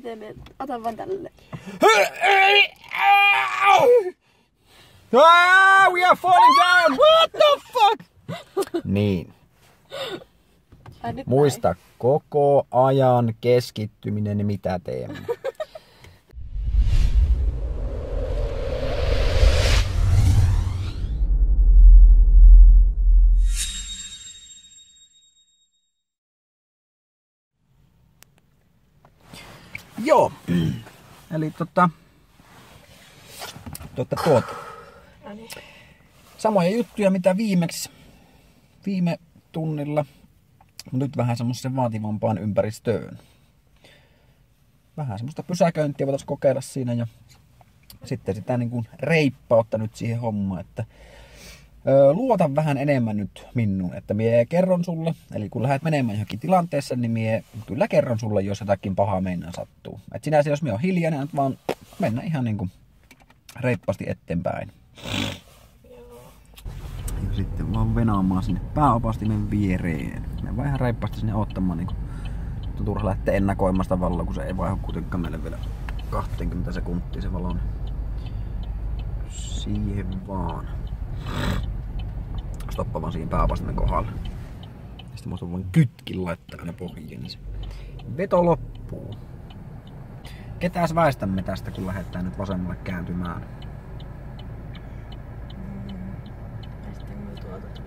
miten me... Ota vaan tälle. Ah, we are falling down! What the fuck? Niin. Muista koko ajan keskittyminen, mitä teemme. Joo. Eli tota... Tuota, tuota. Samoja juttuja mitä viimeksi viime tunnilla. Mut Nyt vähän semmoisen vaativampaan ympäristöön. Vähän semmoista pysäköintiä voitaisiin kokeilla siinä ja sitten sitä niin kuin reippautta nyt siihen hommaan, että luota vähän enemmän nyt minuun, että mie kerron sulle, eli kun lähdet menemään johonkin tilanteessa, niin mie kyllä kerron sulle, jos jotakin pahaa meinaa sattuu. Et sinänsä, jos mie on hiljainen, että vaan mennä ihan niin kuin reippaasti eteenpäin. Ja sitten vaan venaamaan sinne pääopastimen viereen. Me vaan ihan reippaasti sinne ottamaan niin kuin turha lähteä ennakoimaan sitä valoa, kun se ei vaihu kuitenkaan meille vielä 20 sekuntia se valon. Siihen vaan. Stoppa vaan siihen pääopastimen kohdalle. Sitten muista vaan kytkin laittaa aina pohjiin, niin se veto loppuu. Ketäs väistämme tästä, kun lähdetään nyt vasemmalle kääntymään?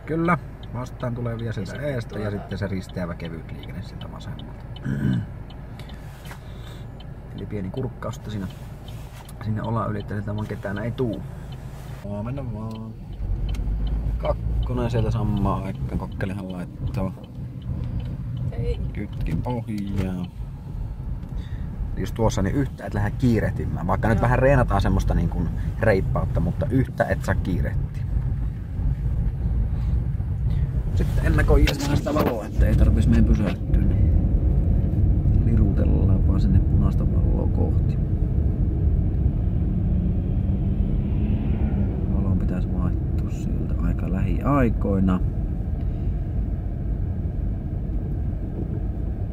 Kyllä, vastaan tulevia sieltä eestä ja sitten se risteävä kevyt liikenne sieltä vasemmalta. Eli pieni kurkkaus sitten siinä, sinne ollaan yli, että vaan ketään ei tuu. Mennä vaan. Kakkonen sieltä samaan aikaan kokkelihan laittaa. Ei. Kytkin pohjaa. Jos tuossa niin yhtä et lähde kiirehtimään. Vaikka nyt Joo. vähän reenataan semmoista niin kuin reippautta, mutta yhtä et saa kiirehtiä. Sitten ennakoi vähän sitä valoa, että ei tarvitsisi meidän pysähtyä. Niin lirutellaan vaan sinne punaista valoa kohti. Valon pitäisi vaihtua sieltä aika lähiaikoina.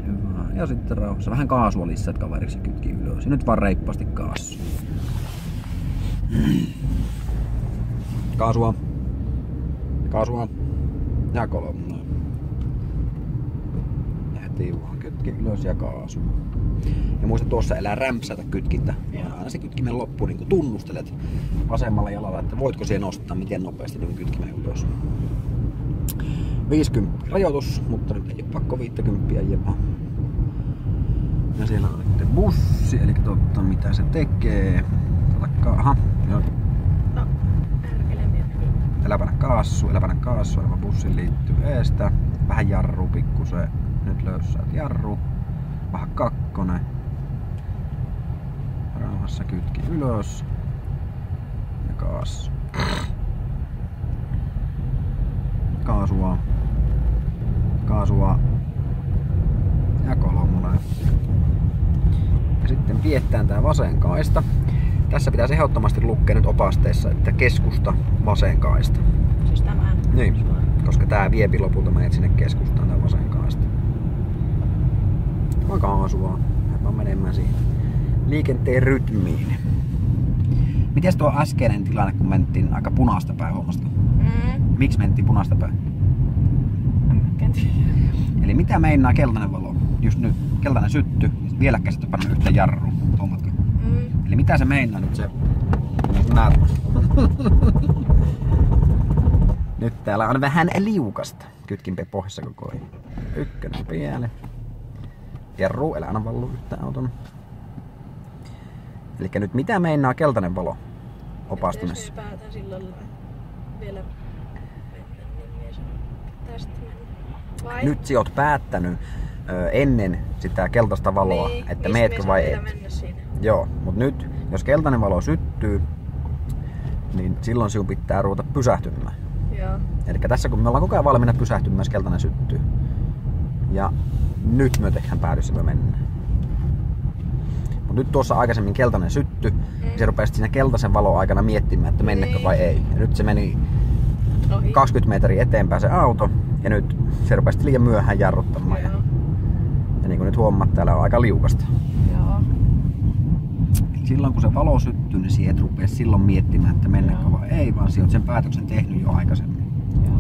Hyvä. Ja sitten rauhassa vähän kaasua lisää kaveriksi ja kytki ylös. Nyt vaan reippaasti kaasua. Kaasua. Kaasua. Ja kolme. Ja tiuhaan kytki ylös ja kaasu. Ja muista tuossa elää rämpsätä kytkintä. Ja aina se kytkimen loppu niin tunnustelet vasemmalla jalalla, että voitko siihen nostaa miten nopeasti niin kytkimen ylös. 50 rajoitus, mutta nyt ei ole pakko 50 jopa. Ja siellä on sitten bussi, eli totta mitä se tekee. Takkaa, aha, joo. No. Älä panna kaassu, älä panna kaassu, aivan bussin liittyy eestä. Vähän jarru pikkusen. Nyt löysäät jarru. Vähän kakkonen. Rauhassa kytki ylös. Ja kaassu. Kaasua. Kaasua. Ja kolmonen. Ja sitten piettään tää vasen kaista. Tässä pitäisi ehdottomasti lukea nyt opasteessa, että keskusta vasen kaista. Siis tämä. Niin, koska tää viepi lopulta meidät sinne keskustaan tää vasen Vaan kaasua. Lähdetään menemään siihen liikenteen rytmiin. Mites tuo äskeinen tilanne, kun mentiin aika punaista päin huomasta? Mm. Miksi mentiin punaista päin? En. Eli mitä meinaa keltainen valo? Just nyt keltainen sytty, vieläkään sitten panna yhtä jarru. Huomaatko? Mm. Eli mitä se meinaa nyt se Näet. Nyt täällä on vähän liukasta. Kytkin pohjassa koko ajan. Ykkönen pieni. Jarru, älä anna vallu yhtään auton. Eli nyt mitä meinaa keltainen valo opastumessa? Jos päätän sillä lailla vielä tästä. Vai? Nyt sä oot päättänyt ö, ennen sitä keltaista valoa, niin, että meetkö vai et. Joo, mutta nyt jos keltainen valo syttyy, niin silloin sinun pitää ruveta pysähtymään. Joo. Eli tässä kun me ollaan koko ajan valmiina pysähtymään, jos keltainen syttyy. Ja nyt me tehdään päädyssä me mennään. Mutta nyt tuossa aikaisemmin keltainen sytty, mm. ja se rupesi siinä keltaisen valon aikana miettimään, että mennäkö Niin. vai ei. Ja nyt se meni Ohi. 20 metriä eteenpäin se auto, ja nyt se rupesi liian myöhään jarruttamaan. Ja, Joo. ja niin kuin nyt huomaat, täällä on aika liukasta. Joo. silloin kun se valo syttyy, niin siihen et rupea silloin miettimään, että mennäkö Joo. vai ei, vaan sinä oot sen päätöksen tehnyt jo aikaisemmin. Joo.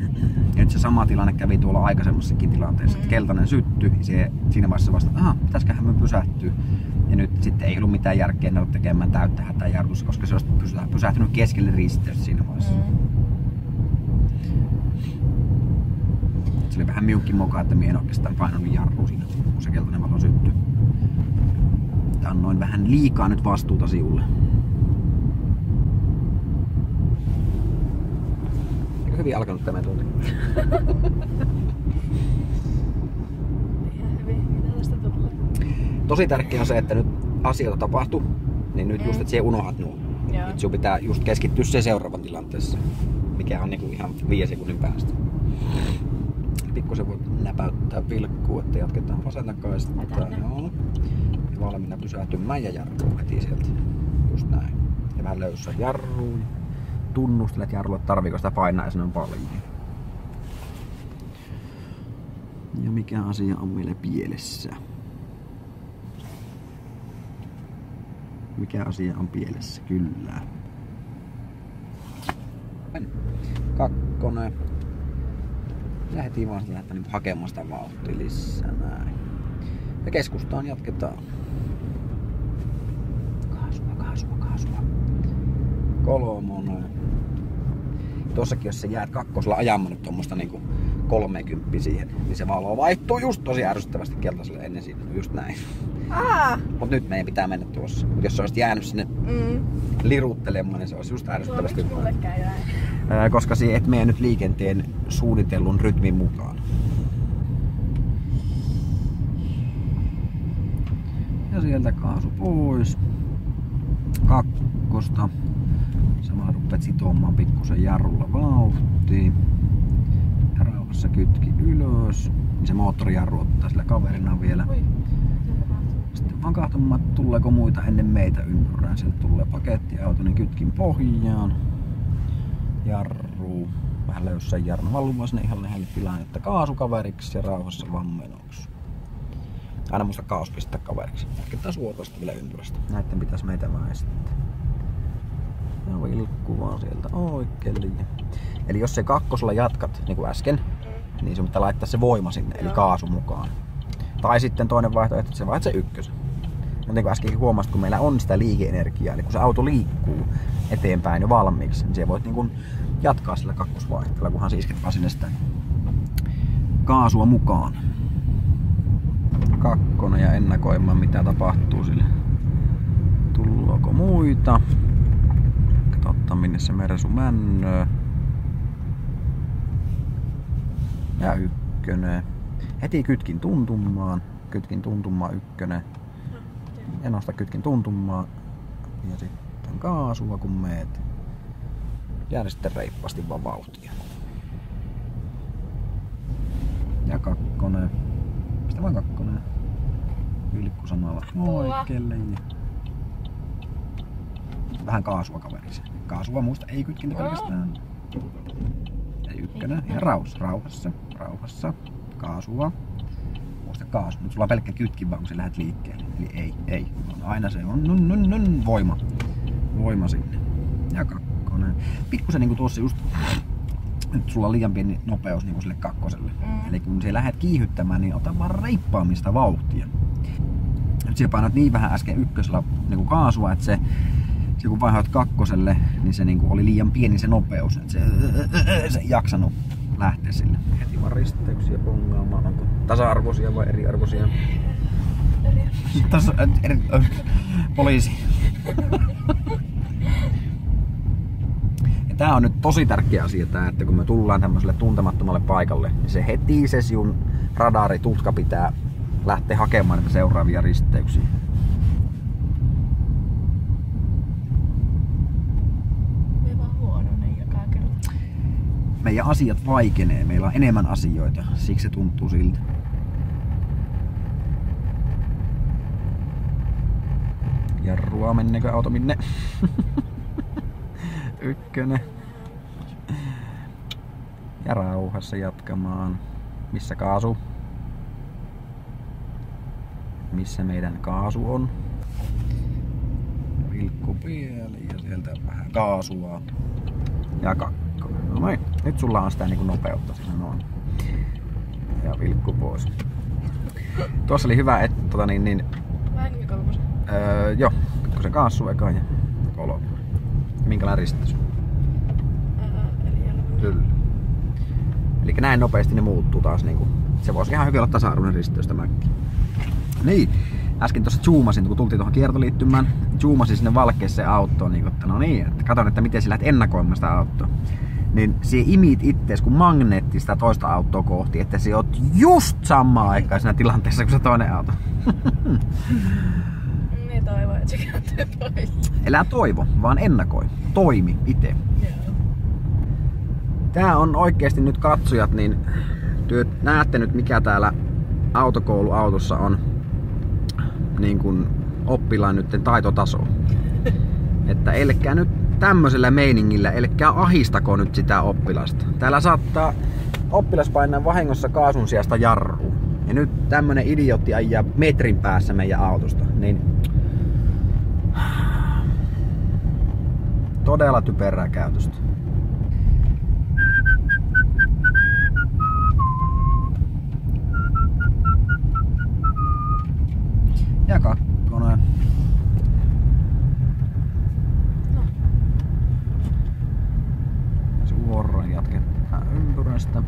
Ja nyt se sama tilanne kävi tuolla aikaisemmassakin tilanteessa, että Mm. keltainen syttyi, niin se, siinä vaiheessa vasta, aha, pitäisiköhän me pysähtyä. Ja nyt sitten ei ollut mitään järkeä enää tekemään täyttä hätäjarrussa, koska se olisi pysä- pysähtynyt keskelle risteystä siinä vaiheessa. Mm. Se oli vähän miukki moka, että minä en oikeastaan painanut jarrua siinä, kun se keltainen valo syttyi. Että annoin vähän liikaa nyt vastuuta siulle. Hyvin alkanut tämä tunti? Tosi tärkeää on se, että nyt asioita tapahtuu, niin nyt just, Mm. että siellä unohdat nuo. Joo. Nyt sinun pitää just keskittyä se seuraavan tilanteessa, mikä on niinku ihan viiden sekunnin päästä. Pikkusen voit näpäyttää vilkkuu, että jatketaan vasen kaistaa. Joo. Ja valmiina pysähtymään ja jarruu heti sieltä. Just näin. Ja vähän löysä jarruu. Tunnustelet jarrulle, että tarviiko sitä painaa ja on paljon. Ja mikä asia on meillä pielessä? Mikä asia on pielessä? Kyllä. Kakkonen. Heti vaan lähdetään niin hakemaan sitä vauhtia lisää näin. Ja keskustaan jatketaan. Kaasua, kaasua, kaasua. Kolmonen. Tossakin jos sä jäät kakkosella ajamaan nyt tuommoista niinku 30 siihen, niin se valo vaihtuu just tosi ärsyttävästi keltaiselle ennen siinä. Just näin. Aa! Mut nyt meidän pitää mennä tuossa. Mut jos sä olisit jäänyt sinne Mm. liruuttelemaan, niin se olisi just ärsyttävästi. Ää, Koska se et mene nyt liikenteen suunnitellun rytmin mukaan. Ja sieltä kaasu pois. Kakkosta. Samalla rupeat sitomaan pikkusen jarrulla vauhtiin. Ja rauhassa kytki ylös. Niin se moottorijarru ottaa sillä kaverina vielä. Sitten vaan katsomaan, että tuleeko muita ennen meitä ympyrään. Sieltä tulee pakettiauto, niin kytkin pohjaan. Jarru. Vähän löysä jarru. Valuu sinne ihan lähelle tilannetta kaasukaveriksi ja rauhassa vaan menoksi. Aina muista kaos pistää kaveriksi. Jatketaan suorasta vielä ympyrästä. Näitten pitäisi meitä väistää. Ja vilkku vaan sieltä oikealle. Eli jos se kakkosella jatkat, niin kuin äsken, niin sun pitää laittaa se voima sinne, eli Joo. kaasu mukaan. Tai sitten toinen vaihtoehto, että se vaihdat se ykkösen. Ja niin kuin äskenkin huomasit, kun meillä on sitä liikeenergiaa, niin kun se auto liikkuu eteenpäin jo valmiiksi, niin se voit niin kuin jatkaa sillä kakkosvaihteella, kunhan sä isket vaan sinne sitä kaasua mukaan. Kakkonen ja ennakoimaan mitä tapahtuu sille. Tullaanko muita? Katsotaan minne se mersu männöö. Ja ykkönen. Heti kytkin tuntumaan. Kytkin tuntumaan ykkönen. Ja nosta kytkin tuntumaan. Ja sitten kaasua kun meet. Ja sitten reippaasti vaan vauhtia. Ja kakkonen. Mistä vaan kakkonen? Vilkku samalla oikealle. Ja... Vähän kaasua kaveriksi. Kaasua muista ei kytkintä pelkästään. Ja ykkönen. Ja rauhassa, rauhassa, rauhassa. Kaasua. Muista kaasu. Nyt sulla on pelkkä kytkin vaan kun sä lähdet liikkeelle. Eli ei, ei. On aina se on nun, nun, nun, voima. Voima sinne. Ja kakkonen. Pikkusen niinku tuossa just nyt sulla on liian pieni nopeus niin sille kakkoselle. Mm. Eli kun sä lähdet kiihyttämään, niin ota vaan reippaamista vauhtia. Nyt sä painat niin vähän äsken ykkösellä niin kuin kaasua, että se, se kun vaihdoit kakkoselle, niin se niin kuin oli liian pieni se nopeus. Että se, se ei jaksanut lähteä sille. Heti vaan risteyksiä bongaamaan. Onko tasa-arvoisia vai eriarvoisia? Tasa, eri, poliisi. Ja tää on nyt tosi tärkeä asia tää, että kun me tullaan tämmöiselle tuntemattomalle paikalle, niin se heti se sinun radaritutka pitää lähteä hakemaan näitä seuraavia risteyksiä. Me vaan huononen joka kerta. Meidän asiat vaikenee, meillä on enemmän asioita, siksi se tuntuu siltä. Jarrua, menneekö auto minne? Ykkönen. Ja rauhassa jatkamaan. Missä kaasu? missä meidän kaasu on. Vilkkupieli ja sieltä vähän kaasua. Ja kakkonen. Nyt sulla on sitä niinku nopeutta siinä noin. Ja vilkku pois. Tuossa oli hyvä, että tota niin, niin öö, joo, ykkösen kaasu eka ja kolme. Minkälainen ristitys? Kyllä. Eli näin nopeasti ne muuttuu taas niinku. Se voisi ihan hyvin olla tasa-arvoinen tämäkin. Niin. Äsken tuossa zoomasin, kun tultiin tuohon kiertoliittymään, zoomasin sinne valkeeseen autoon, niin että no niin, että katon, että miten sä lähdet ennakoimaan sitä autoa. Niin se imit ittees kuin magneetti sitä toista autoa kohti, että se oot just samaan aikaan siinä tilanteessa kuin se toinen auto. Niin toivon, että se kääntyy pois. Elää toivo, vaan ennakoi. Toimi itse. Tää on oikeasti nyt katsojat, niin te näette nyt mikä täällä autokouluautossa on niin kuin oppilaan nyt taitotaso. Että elkää nyt tämmöisellä meiningillä, elkää ahistako nyt sitä oppilasta. Täällä saattaa oppilas painaa vahingossa kaasun sijasta jarru. Ja nyt tämmönen idiootti ajaa metrin päässä meidän autosta. Niin todella typerää käytöstä. Ja kakkonen. No. Suoraan jatketaan ympyrästä.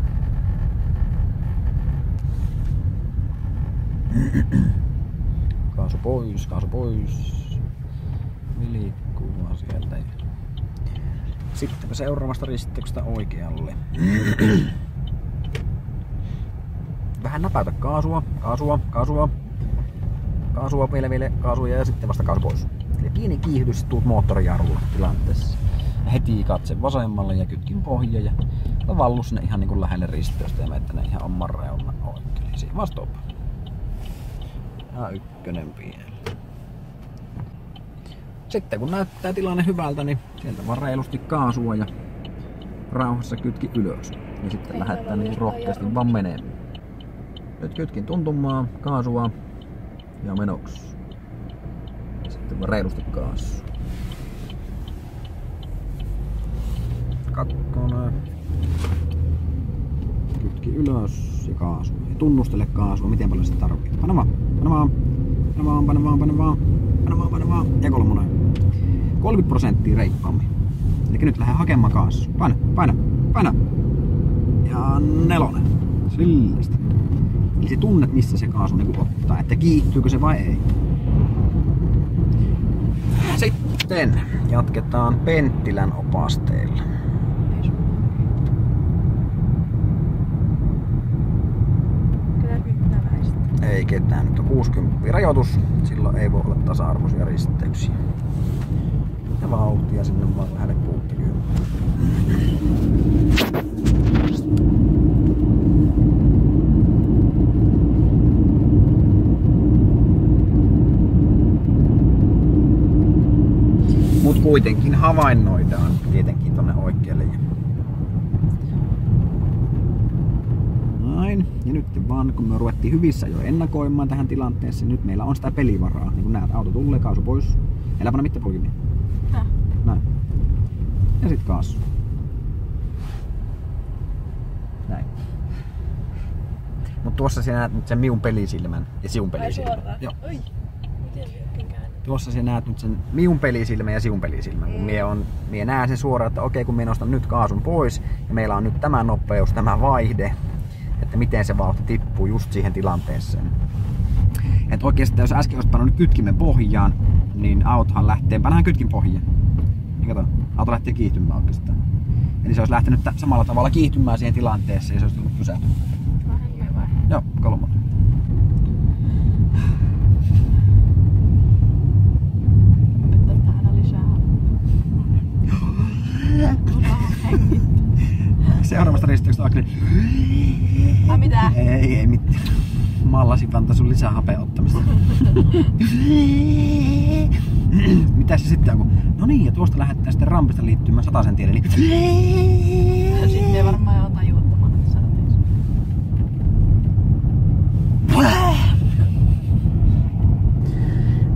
Kaasu pois, kaasu pois. Vilikkuu vaan sieltä. Sitten seuraavasta risteyksestä oikealle. Vähän näpäytä kaasua, kaasua, kaasua. Kaasua vielä, vielä kaasua ja sitten vasta kaasu pois. Eli pieni kiihdytys tuut moottorijarrulla tilanteessa. Heti katse vasemmalle ja kytkin pohja ja vallu sinne ihan niin kuin lähelle risteystä ja menette ihan oman reunan oikein. Siinä vaan. Ja ykkönen pieni. Sitten kun näyttää tilanne hyvältä, niin sieltä vaan reilusti kaasua ja rauhassa kytki ylös. Ja sitten aivan niin rohkeasti vaan menemään. Nyt kytkin tuntumaa, kaasua ja menoksi. Ja sitten vaan reilusti kaasua. Kakkonen. Kytki ylös ja kaasu. Ja tunnustele kaasua, miten paljon tarvii. Pane vaan, pane vaan, pane vaan, pane vaan, pane vaan, pane vaan, pane vaan. Ja kolmonen. 30 prosenttia reippaammin. Eli nyt lähde hakemaan kaasua. Paina, paina, paina. Ja nelonen. Sillistä. Eli se tunnet, missä se kaasu niin ottaa, että kiihtyykö se vai ei. Sitten jatketaan Penttilän opasteilla. Ei sun Kyllä mitään väistä. Ei ketään. On 60 rajoitus. Silloin ei voi olla tasa-arvoisia risteyksiä. Ja vauhtia sinne vaan lähelle 60. Mut kuitenkin havainnoidaan tietenkin tonne oikealle. Ja Näin. Ja nyt vaan kun me ruvettiin hyvissä jo ennakoimaan tähän tilanteeseen, nyt meillä on sitä pelivaraa. Niin kun näet, auto tulee, kaasu pois. Älä panna mitään poikimia. Häh? Näin. Ja sit kaasu. Näin. Mut tuossa sinä näet nyt sen miun pelisilmän ja siun pelisilmän. Joo. Oi. Tuossa sinä näet nyt sen miun pelisilmän ja siun pelisilmän. Kun mie, on, mie näen sen suoraan, että okei kun mie nostan nyt kaasun pois ja meillä on nyt tämä nopeus, tämä vaihde, että miten se vauhti tippuu just siihen tilanteeseen. Et oikeastaan jos äsken olisit pannut kytkimen pohjaan, niin autohan lähtee, pannaan kytkin pohjaan. Niin kato, auto lähtee kiihtymään oikeastaan. Eli se olisi lähtenyt samalla tavalla kiihtymään siihen tilanteeseen ja se olisi tullut vai? Joo, kolmonen. Nyt tästä aina lisää. Turhaa hengittää. Seuraavasta risteyksestä Akri. Ai mitä? Ei, ei mitään. Mallasin vanta sun lisää hapea ottamista. Mitä se sitten on? Kun... No niin, ja tuosta lähdetään sitten rampista liittymään sataisen tielle. Niin... Sitten ei varmaan ole että saatiin.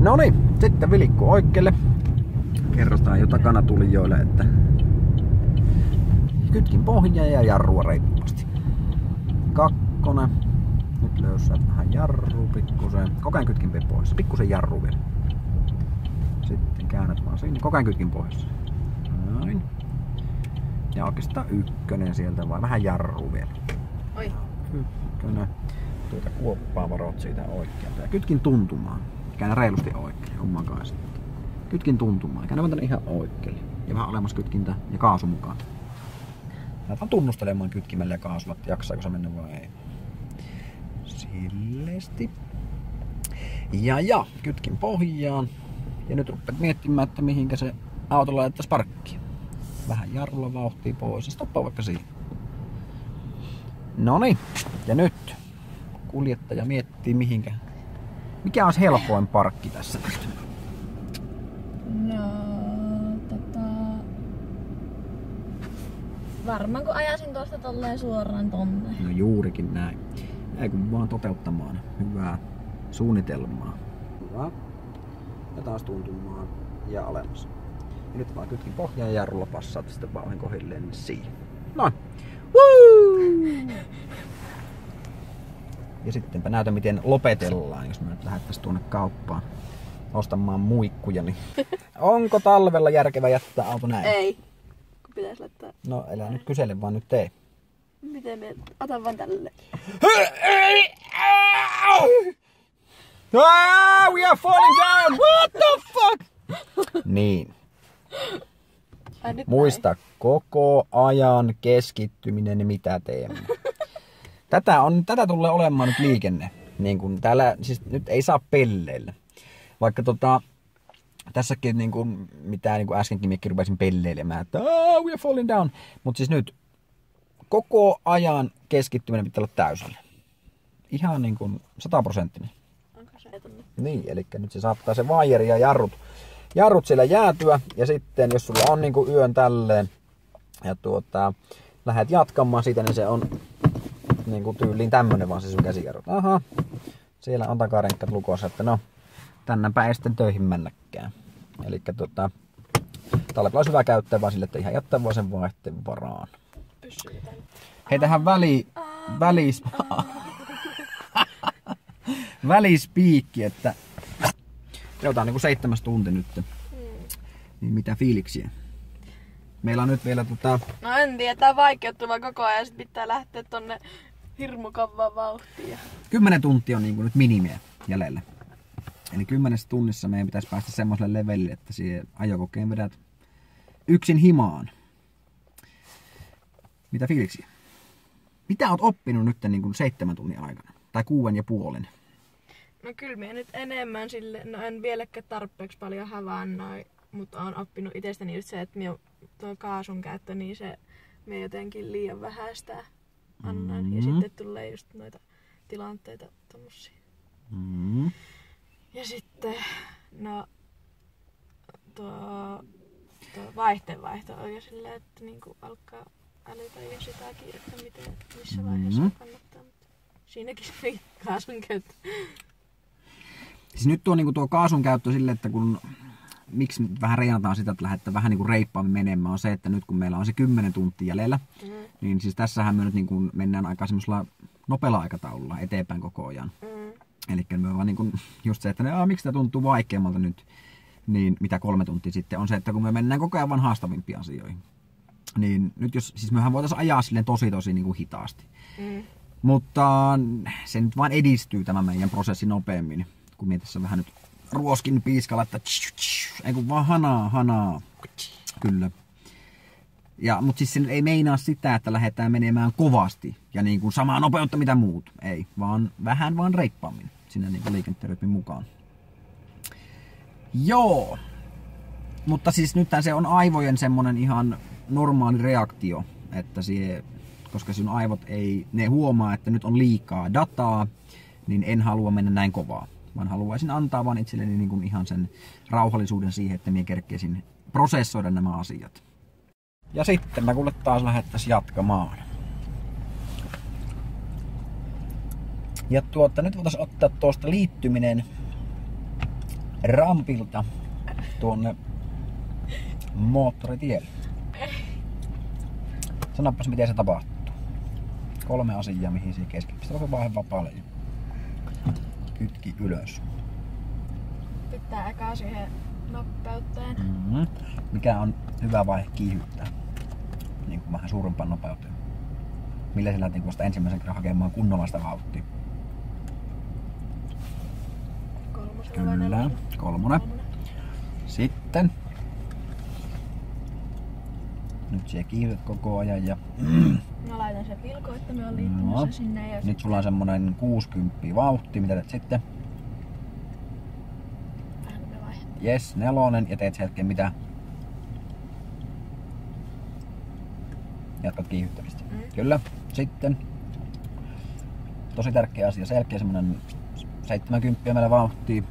No niin, sitten vilikko oikealle. Kerrotaan jo takana tulijoille, että kytkin pohjaa ja jarrua reippaasti. Kakkonen. Nyt löysää vähän jarru pikkusen. Koko ajan kytkin pois. Pikkusen jarru vielä. Sitten käännät vaan sinne. Koko ajan kytkin pois. Noin. Ja oikeastaan ykkönen sieltä vaan. Vähän jarru vielä. Oi. Ykkönen. Tuota kuoppaa varot siitä oikealta. Ja kytkin tuntumaan. Käännä reilusti oikein. Oman kanssa. Kytkin tuntumaan. Käännä vaan tänne ihan oikealle. Ja vähän olemassa kytkintä ja kaasu mukaan. Lähdetään tunnustelemaan kytkimellä ja kaasulla, että jaksaako se mennä vai ei. Silleesti. Ja ja, kytkin pohjaan. Ja nyt rupeat miettimään, että mihinkä se auto laitettaisiin parkkiin. Vähän jarrulla vauhtia pois ja stoppaa vaikka siihen. No niin, ja nyt kuljettaja miettii mihinkä. Mikä olisi helpoin parkki tässä? No, tota... Varmaan kun ajasin tuosta tolleen suoraan tonne. No juurikin näin. Ei kun vaan toteuttamaan hyvää suunnitelmaa. Hyvä. Ja taas tuntumaan ja alemmas. Ja nyt vaan kytkin pohjaan ja jarrulla passaat sitten vaan kohilleen niin siihen. Noin. Woo! Ja sittenpä näytä miten lopetellaan, jos me nyt lähdettäisiin tuonne kauppaan ostamaan muikkuja. Niin onko talvella järkevä jättää auto näin? Ei. Kun pitäis laittaa... No älä nyt kysele, vaan nyt tee. Miten me... Ota vaan tälle. Ah, we are falling down! What the fuck? Niin. Ai, Muista koko ajan keskittyminen, mitä teemme. Tätä, on, tätä tulee olemaan nyt liikenne. Niin kun täällä, siis nyt ei saa pelleillä. Vaikka tota, tässäkin niin kuin, mitä niin kuin äskenkin Mikki rupesin pelleilemään, että oh, we are falling down. Mutta siis nyt koko ajan keskittyminen pitää olla täysillä. Ihan niin kuin sataprosenttinen. Onko se tonne? Niin, eli nyt se saattaa se vaijeri ja jarrut, jarrut siellä jäätyä. Ja sitten jos sulla on niin kuin yön tälleen ja tuota, lähdet jatkamaan siitä, niin se on niin kuin tyyliin tämmönen vaan se sun käsijarrut. Aha, siellä on takarenkkat lukossa, että no, tännäpä ei sitten töihin mennäkään. Eli tota, talvella olisi hyvä käyttää vaan sille, että ihan jättää vaan sen vaihteen varaan. Hei tähän väli, välis, välispiikki, että Jotain niinku seitsemäs tunti nyt. Niin mitä fiiliksiä? Meillä on nyt vielä tota, No en tiedä, tää vaikeuttava koko ajan. Sit pitää lähteä tonne hirmukavaan vauhtiin. 10 tuntia on niinku nyt minimiä jäljellä. Eli kymmenessä tunnissa meidän pitäisi päästä semmoiselle levelille, että siihen ajokokeen vedät yksin himaan. Mitä fiiliksiä? Mitä oot oppinut nyt niin kuin seitsemän tunnin aikana? Tai kuuden ja puolen? No kyllä minä nyt enemmän sille, no en vieläkään tarpeeksi paljon havainnoi, mutta olen oppinut itsestäni just se, että minä tuo kaasun käyttö, niin se me jotenkin liian vähäistä annan. Mm-hmm. Ja sitten tulee just noita tilanteita tommosia. Mm. Ja sitten, no tuo, tuo vaihteenvaihto on jo silleen, että niinku alkaa älytä jo sitäkin, että miten, missä vaiheessa Mhm. kannattaa. Mutta siinäkin se kaasun käyttö. Siis nyt tuo, niin tuo kaasun käyttö sille, että kun miksi vähän reinataan sitä, että lähdetään vähän niin kuin reippaammin menemään, on se, että nyt kun meillä on se 10 tuntia jäljellä, Mm. niin siis tässähän me nyt niin kuin mennään aika semmoisella nopealla aikataululla eteenpäin koko ajan. Mm. Eli me vaan niin kuin just se, että ne, miksi tämä tuntuu vaikeammalta nyt, niin mitä kolme tuntia sitten, on se, että kun me mennään koko ajan vaan haastavimpiin asioihin. Niin nyt jos, siis mehän voitaisiin ajaa silleen tosi tosi niin kuin hitaasti. Mm. Mutta se nyt vain edistyy tämä meidän prosessi nopeammin. Kun mie tässä vähän nyt ruoskin piiskalla, että tsh, tsh, ei kun vaan hanaa, hanaa. Kyllä. Ja, mutta siis se ei meinaa sitä, että lähdetään menemään kovasti ja niin kuin samaa nopeutta mitä muut. Ei, vaan vähän vaan reippaammin sinne niin rytmin mukaan. Joo. Mutta siis nythän se on aivojen semmonen ihan normaali reaktio, että sie, koska sun aivot ei, ne huomaa, että nyt on liikaa dataa, niin en halua mennä näin kovaa. Vaan haluaisin antaa vaan itselleni niin kuin ihan sen rauhallisuuden siihen, että minä kerkeisin prosessoida nämä asiat. Ja sitten mä kuule taas lähettäisiin jatkamaan. Ja tuota, nyt voitaisiin ottaa tuosta liittyminen rampilta tuonne moottoritielle. Sanopas miten se tapahtuu. Kolme asiaa mihin se keskittyy. Se vaihe vapaalle ja kytki ylös. Pitää eka siihen nopeuteen. Mm-hmm. Mikä on hyvä vaihe kiihyttää? Niin kuin vähän suurempaan nopeuteen. Millä sä lähtit vasta ensimmäisen kerran hakemaan kunnolla sitä vauhtia? Kolmosella vai Kyllä, kolmonen. Sitten. Nyt siellä kiihyt koko ajan ja Mä laitan sen Joo. liittymässä sinne. Ja nyt sulla on semmonen 60 vauhti, mitä teet sitten? Yes, nelonen ja teet sen hetken mitä? Jatkat kiihyttämistä. Mm. Kyllä. Sitten. Tosi tärkeä asia. Selkeä semmonen 70 meillä vauhtia.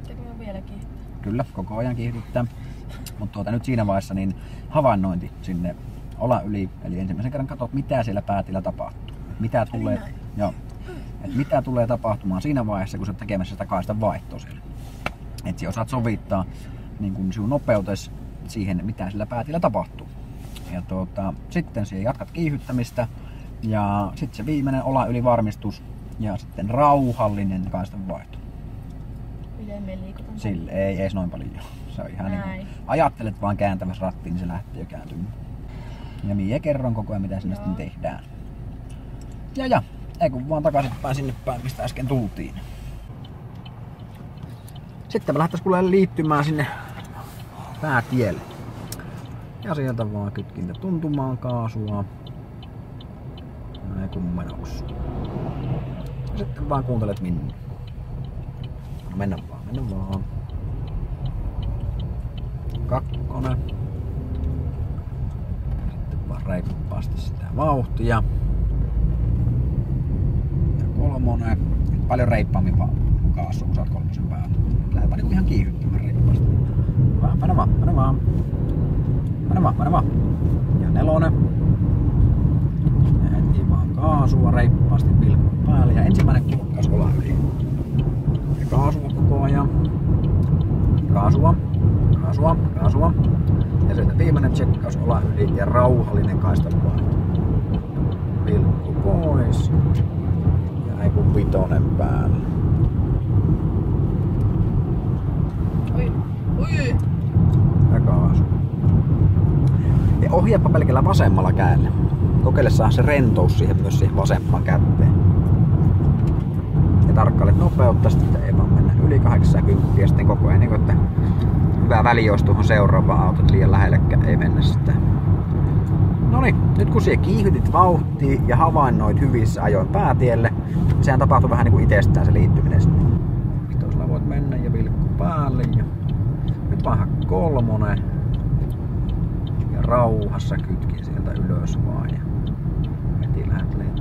Pitääkö mä vieläkin? Kyllä, koko ajan kiihdyttää. Mutta tuota, nyt siinä vaiheessa niin havainnointi sinne olla yli. Eli ensimmäisen kerran katsot, mitä siellä päätillä tapahtuu. Mitä tulee, joo, et mitä tulee tapahtumaan siinä vaiheessa, kun sä tekemässä sitä kaista vaihtoa siellä. Että sä osaat sovittaa niin kun sinun nopeutes siihen, mitä sillä päätillä tapahtuu. Ja tuota, sitten siihen jatkat kiihyttämistä ja sitten se viimeinen ola yli varmistus ja sitten rauhallinen kaistan vaihto. Miten me liikutaan? Sille ei ees noin paljon. Se on ihan niin kuin, ajattelet vaan kääntävässä rattiin, niin se lähtee jo kääntymään. Ja Mie kerron koko ajan, mitä sinne Joo. sitten tehdään. Ja ja, ei kun vaan takaisinpäin sinne päin, mistä äsken tultiin. Sitten me lähtäis kuule liittymään sinne päätielle. Ja sieltä vaan kytkintä tuntumaan kaasua. Näin. Ja sitten vaan kuuntelet minne. No mennä vaan, mennä vaan. Kakkonen. Sitten vaan reippaasti sitä vauhtia. Ja kolmonen. Paljon reippaammin vaan kaasu, kun saat kolmosen päällä. Lähdetään niinku ihan kiihyttämään reippaasti. Vaan, mennä vaan, mennä vaan. Mennä vaan, mennä vaan. Ja nelonen. Vaan kaasua reippaasti pilkku päälle. Ja ensimmäinen kuukkaus ollaan yli. Ja kaasua koko ajan. Kaasua, kaasua, kaasua. Ja sitten viimeinen tsekkaus olla yli ja rauhallinen kaistan vaihto. Vilkku pois. Ja ei kun vitonen. Oi, oi. Ja kaasu. Ja ohjaapa pelkällä vasemmalla kädellä. Kokeile saa se rentous siihen myös siihen vasempaan käteen. Ja tarkkailet nopeutta, sitten ei vaan mennä yli 80 ja sitten koko ajan, niin kuin, että hyvä väli olisi tuohon seuraavaan autot liian lähellekään, ei mennä sitä. No niin, nyt kun siellä kiihytit vauhtia ja havainnoit hyvissä ajoin päätielle, sehän tapahtui vähän niin kuin itsestään se liittyminen sinne. Vitosella voit mennä ja vilkku päälle ja nyt vaan kolmonen ja rauhassa kytkin sieltä ylös vaan ja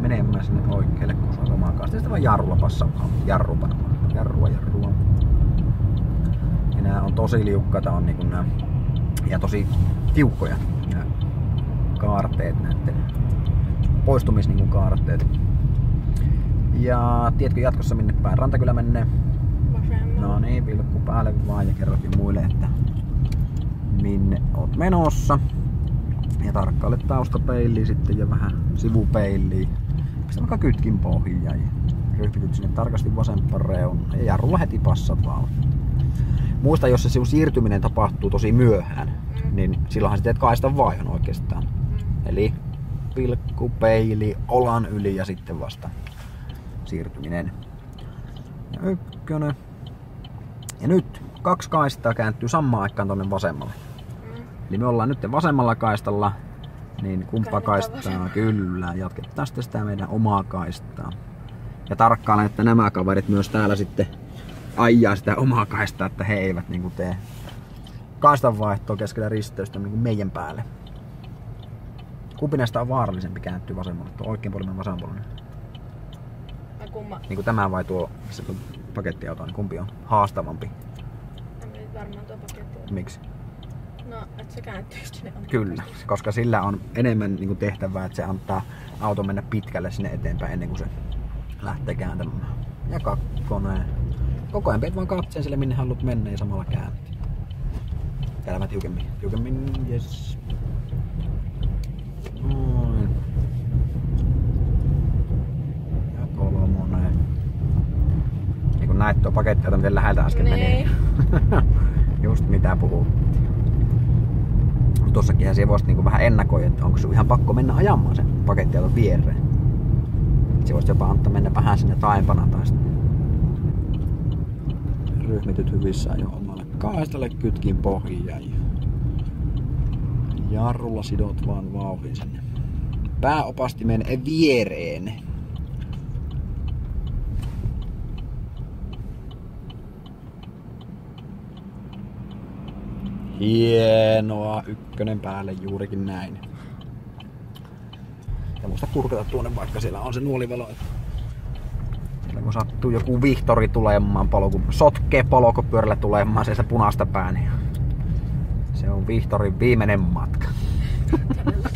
menemään sinne oikealle, kun omaa kanssa. Sitten vaan jarrulla passaamaan. Jarru panemaan. Jarrua, jarrua. Ja nää on tosi liukkaita on niinku nää, ja tosi tiukkoja nää kaarteet näitten poistumis niinku kaarteet. Ja tiedätkö jatkossa minne päin Rantakylä menee? No niin, pilkku päälle vaan ja kerrotin muille, että minne oot menossa. Ja tarkkaile taustapeiliä sitten ja vähän sivupeiliä. Pistä vaikka kytkin pohjaan ja ryhmityt sinne tarkasti vasempaan reunaan. Ja jarrulla heti passat vaan. Muista, jos se sinun siirtyminen tapahtuu tosi myöhään, niin silloinhan sä teet kaistan vaihon oikeastaan. Eli pilkku, peili, olan yli ja sitten vasta siirtyminen. Ja ykkönen. Ja nyt kaksi kaistaa kääntyy samaan aikaan tonne vasemmalle. Mm. Eli me ollaan nyt vasemmalla kaistalla, niin kumpa kaistaa? Kyllä, jatketaan sitten sitä meidän omaa kaistaa. Ja tarkkailen, että nämä kaverit myös täällä sitten ajaa sitä omaa kaistaa, että he eivät niin tee kaistanvaihtoa keskellä risteystä niin meidän päälle. Kumpi näistä on vaarallisempi kääntyy vasemmalle? Tuo oikein puolinen vai vasemmanpuolinen? Ai kumma. Niin kuin tämä vai tuo se tuo pakettiauto, niin kumpi on haastavampi? Nyt varmaan tuo paketti. Miksi? No, et se kääntyy sinne. on Kyllä, koska sillä on enemmän niin kuin tehtävää, että se antaa auto mennä pitkälle sinne eteenpäin ennen kuin se lähtee kääntämään. Ja kakkonen. koko ajan pidät vaan katseen sille, minne haluat mennä ja samalla käännet. Elämä tiukemmin. Tiukemmin, yes. Noin. Ja kolmonen. Niin kun näet tuo paketti, jota miten läheltä äsken meni. Niin. Just mitä puhuu. Tossakin se voisi niinku vähän ennakoida, että onko sun ihan pakko mennä ajamaan sen pakettiauton viereen. Se voisi jopa antaa mennä vähän sinne taempana tai sitten ryhmityt hyvissä jo omalle kaistalle kytkin pohjia ja jarrulla sidot vaan vauhdin sinne pääopastimen viereen. Hienoa, ykkönen päälle juurikin näin. Ja muista kurkata tuonne, vaikka siellä on se nuolivalo. Siellä kun sattuu joku Vihtori tulemaan, polku, sotkee polkupyörällä tulemaan se punaista pääni. Se on Vihtorin viimeinen matka.